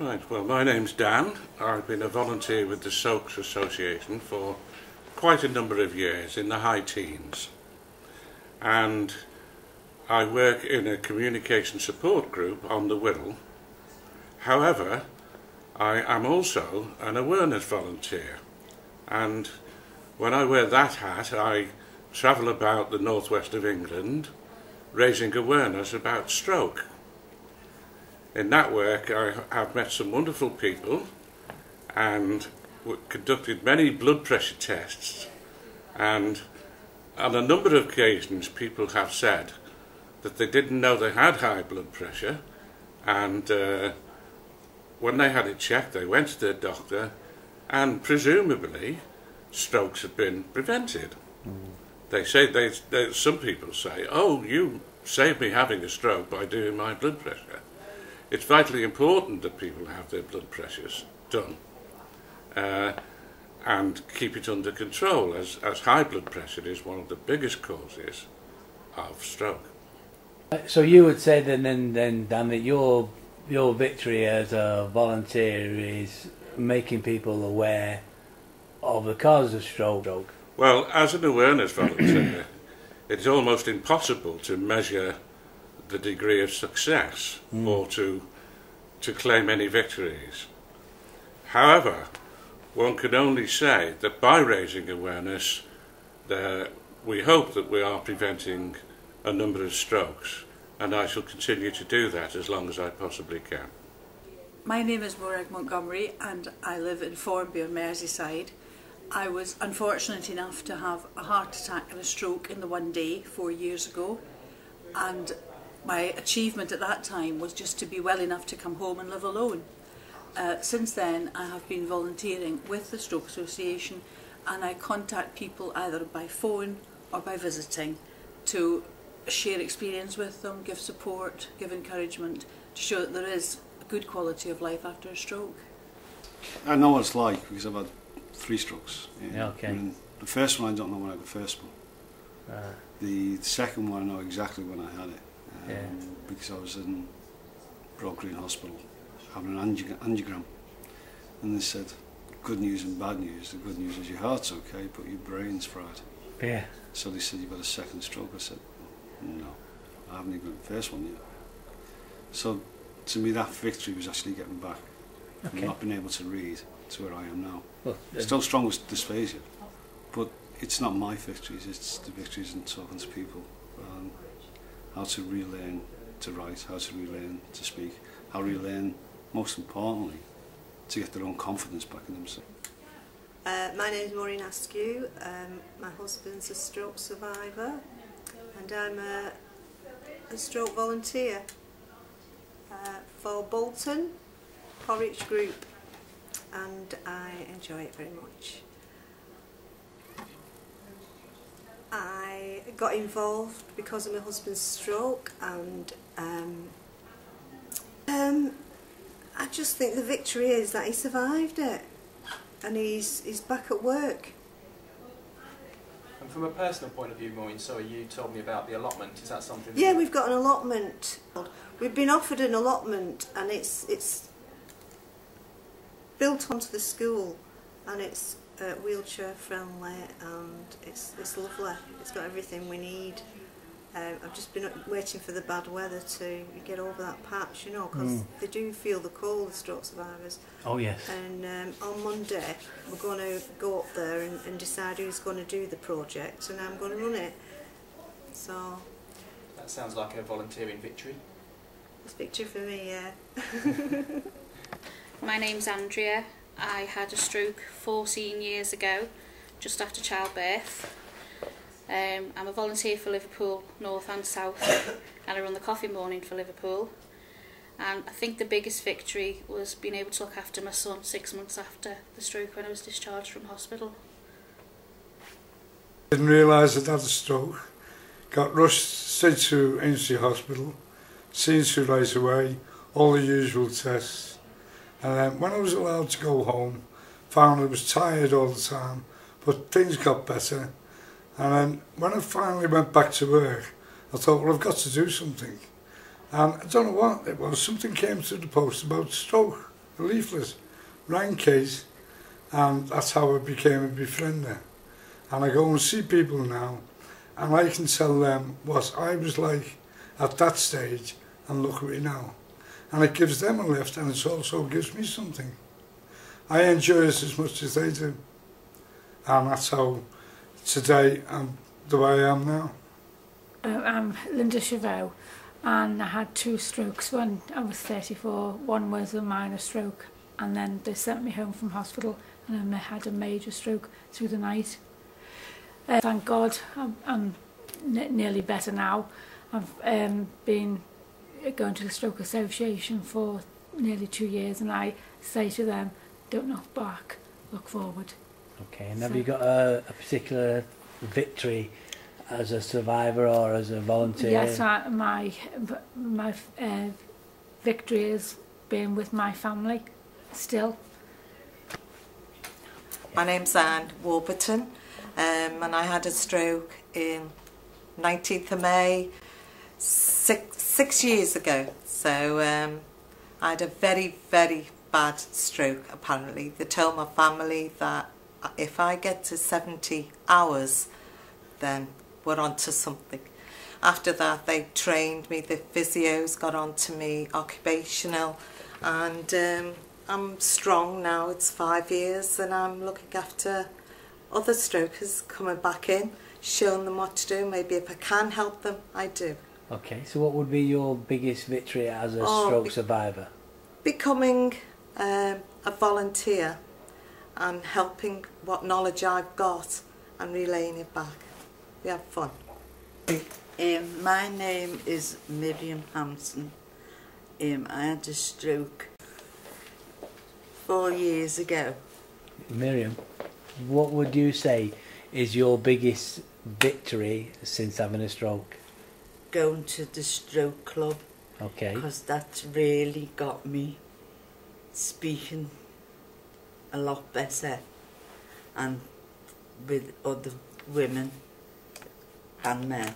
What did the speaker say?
Right, well, my name's Dan. I've been a volunteer with the Stroke Association for quite a number of years in the high teens. And I work in a communication support group on the Wirral. However, I am also an awareness volunteer. And when I wear that hat, I travel about the northwest of England raising awareness about stroke in that work I have met some wonderful people and conducted many blood pressure tests and on a number of occasions people have said that they didn't know they had high blood pressure and uh, when they had it checked they went to their doctor and presumably strokes had been prevented. They say they, they, some people say, "Oh, you saved me having a stroke by doing my blood pressure." It's vitally important that people have their blood pressures done uh, and keep it under control as, as high blood pressure is one of the biggest causes of stroke. So you would say then, then, then Dan, that your, your victory as a volunteer is making people aware of the cause of stroke? Well, as an awareness volunteer, it's almost impossible to measure the degree of success mm. or to to claim any victories. However, one can only say that by raising awareness, we hope that we are preventing a number of strokes, and I shall continue to do that as long as I possibly can. My name is Morag Montgomery, and I live in Formby on Merseyside. I was unfortunate enough to have a heart attack and a stroke in the one day four years ago, and my achievement at that time was just to be well enough to come home and live alone. Uh, since then, I have been volunteering with the Stroke Association and I contact people either by phone or by visiting to share experience with them, give support, give encouragement to show that there is a good quality of life after a stroke. I know what it's like because I've had three strokes. Yeah, okay. I mean, the first one I don't know when I had the first one. Uh. The second one I know exactly when I had it Yeah. Because I was in Broad Green Hospital having an angi angiogram. And they said, good news and bad news. The good news is your heart's okay, but your brain's fried. Yeah. So they said, you've had a second stroke. I said, no, I haven't even got the first one yet. So to me, that victory was actually getting back. Okay. From not being able to read to where I am now. Well, um, Still strong with dysphagia, but it's not my victories, it's the victories in talking to people. How to relearn to write, how to relearn to speak, how to relearn, most importantly, to get their own confidence back in themselves. Uh, my name is Maureen Askew. Um, my husband's a stroke survivor and I'm a, a stroke volunteer uh, for Bolton Porridge Group and I enjoy it very much. I got involved because of my husband's stroke and um, um, I just think the victory is that he survived it and he's, he's back at work. And from a personal point of view, Maureen, sorry, you told me about the allotment. Is that something? Yeah, we've got an allotment. We've been offered an allotment and it's, it's built onto the school and it's uh, wheelchair friendly and it's, it's lovely. It's got everything we need. Um, I've just been waiting for the bad weather to get over that patch, you know, because mm. they do feel the cold, the stroke survivors. Oh, yes. And um, on Monday, we're going to go up there and, and decide who's going to do the project, and I'm going to run it. So. That sounds like a volunteering victory. It's victory for me, yeah. My name's Andrea. I had a stroke 14 years ago, just after childbirth. Um, I'm a volunteer for Liverpool North and South, and I run the coffee morning for Liverpool. And I think the biggest victory was being able to look after my son six months after the stroke when I was discharged from hospital. Didn't realise I'd had a stroke. Got rushed straight to Aintree Hospital, seen to away, all the usual tests. Then when I was allowed to go home, found I was tired all the time, but things got better. And then when I finally went back to work, I thought, well, I've got to do something. And I don't know what it was, something came through the post about stroke. a leaflet, rang and that's how I became a befriender. And I go and see people now, and I can tell them what I was like at that stage, and look at me now. And it gives them a lift, and it also gives me something. I enjoy it as much as they do. And that's how today I'm the way I am now. Uh, I'm Linda Chavot and I had two strokes when I was 34. One was a minor stroke and then they sent me home from hospital and I had a major stroke through the night. Uh, thank God I'm, I'm nearly better now. I've um, been going to the Stroke Association for nearly two years and I say to them, don't look back, look forward. Okay, and have you got a, a particular victory as a survivor or as a volunteer? Yes, I, my my uh, victory is being with my family still. My name's Anne Warburton um, and I had a stroke in 19th of May six, six years ago. So um, I had a very, very bad stroke apparently. They told my family that if I get to 70 hours then we're on to something. After that they trained me, the physios got on to me, occupational and um, I'm strong now, it's five years and I'm looking after other strokers coming back in, showing them what to do, maybe if I can help them, I do. Okay, so what would be your biggest victory as a Oh, stroke be- survivor? Becoming um, a volunteer and helping what knowledge I've got and relaying it back. We have fun. Um, my name is Miriam Hampson. Um, I had a stroke four years ago. Miriam, what would you say is your biggest victory since having a stroke? Going to the stroke club Okay. because that's really got me speaking a lot better and with other women and men.